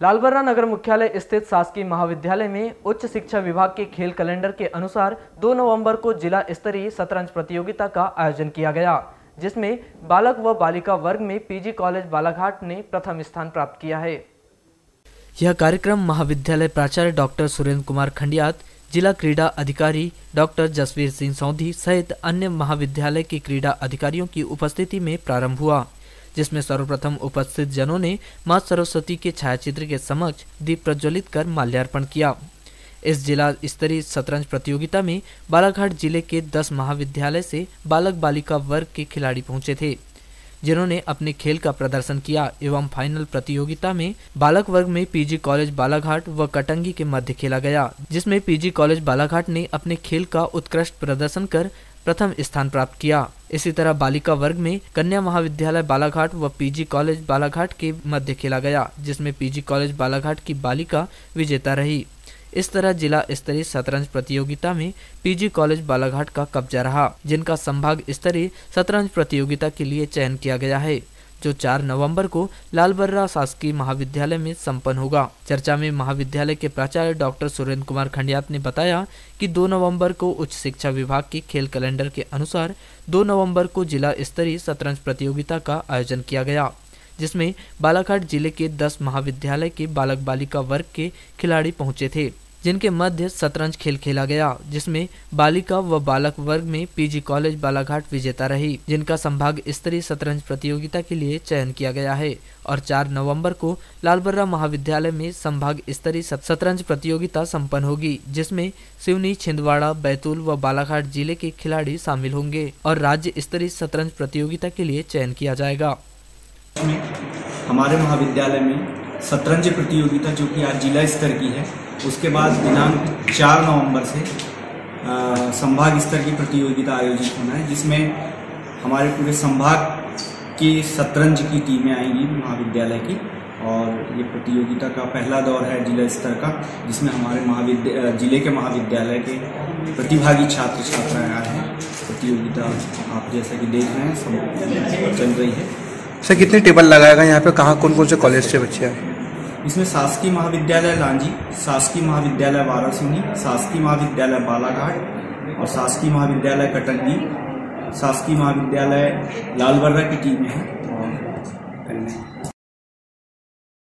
लालबर्रा नगर मुख्यालय स्थित शासकीय महाविद्यालय में उच्च शिक्षा विभाग के खेल कैलेंडर के अनुसार 2 नवंबर को जिला स्तरीय शतरंज प्रतियोगिता का आयोजन किया गया, जिसमें बालक व बालिका वर्ग में पीजी कॉलेज बालाघाट ने प्रथम स्थान प्राप्त किया है। यह कार्यक्रम महाविद्यालय प्राचार्य डॉक्टर सुरेंद्र कुमार खंडियात, जिला क्रीड़ा अधिकारी डॉक्टर जसवीर सिंह सौधी सहित अन्य महाविद्यालय के क्रीड़ा अधिकारियों की उपस्थिति में प्रारंभ हुआ। जिसमें सर्वप्रथम उपस्थित जनों ने माँ सरस्वती के छायाचित्र के समक्ष दीप प्रज्वलित कर माल्यार्पण किया। इस जिला स्तरीय शतरंज प्रतियोगिता में बालाघाट ज़िले के 10 महाविद्यालय से बालक बालिका वर्ग के खिलाड़ी पहुँचे थे, जिन्होंने अपने खेल का प्रदर्शन किया एवं फाइनल प्रतियोगिता में बालक वर्ग में पीजी कॉलेज बालाघाट व कटंगी के मध्य खेला गया, जिसमें पीजी कॉलेज बालाघाट ने अपने खेल का उत्कृष्ट प्रदर्शन कर प्रथम स्थान प्राप्त किया। इसी तरह बालिका वर्ग में कन्या महाविद्यालय बालाघाट व पीजी कॉलेज बालाघाट के मध्य खेला गया, जिसमें पीजी कॉलेज बालाघाट की बालिका विजेता रही। इस तरह जिला स्तरीय शतरंज प्रतियोगिता में पीजी कॉलेज बालाघाट का कब्जा रहा, जिनका संभाग स्तरीय शतरंज प्रतियोगिता के लिए चयन किया गया है। जो 4 नवंबर को लालबर्रा शासकीय महाविद्यालय में संपन्न होगा। चर्चा में महाविद्यालय के प्राचार्य डॉक्टर सुरेंद्र कुमार खंडियात ने बताया कि 2 नवंबर को उच्च शिक्षा विभाग के खेल कैलेंडर के अनुसार 2 नवंबर को जिला स्तरीय शतरंज प्रतियोगिता का आयोजन किया गया, जिसमें बालाघाट ज़िले के 10 महाविद्यालय के बालक बालिका वर्ग के खिलाड़ी पहुँचे थे। जिनके मध्य शतरंज खेल खेला गया, जिसमें बालिका व बालक वर्ग में पीजी कॉलेज बालाघाट विजेता रही, जिनका संभाग स्तरीय शतरंज प्रतियोगिता के लिए चयन किया गया है, और 4 नवंबर को लालबर्रा महाविद्यालय में संभाग स्तरीय शतरंज प्रतियोगिता संपन्न होगी, जिसमें सिवनी, छिंदवाड़ा, बैतूल व बालाघाट ज़िले के खिलाड़ी शामिल होंगे, और राज्य स्तरीय शतरंज प्रतियोगिता के लिए चयन किया जाएगा। हमारे महाविद्यालय में शतरंज प्रतियोगिता जो कि आज जिला स्तर की है, उसके बाद दिनांक चार नवंबर से संभाग स्तर की प्रतियोगिता आयोजित होना है, जिसमें हमारे पूरे संभाग की शतरंज की टीमें आएँगी महाविद्यालय की, और ये प्रतियोगिता का पहला दौर है जिला स्तर का, जिसमें हमारे महाविद्या ज़िले के महाविद्यालय के प्रतिभागी छात्र छात्राएँ आए हैं। प्रतियोगिता आप जैसा कि देख रहे हैं, सब चल रही है। सर, कितने टेबल लगाएगा यहाँ पे? कहाँ कौन कौन से कॉलेज से बच्चे आए इसमें शासकीय महाविद्यालय लांजी शासकीय महाविद्यालय वारासिनी शासकीय महाविद्यालय बालाघाट और शासकीय महाविद्यालय कटंगी शासकीय महाविद्यालय लालबर्रा की टीम हैं।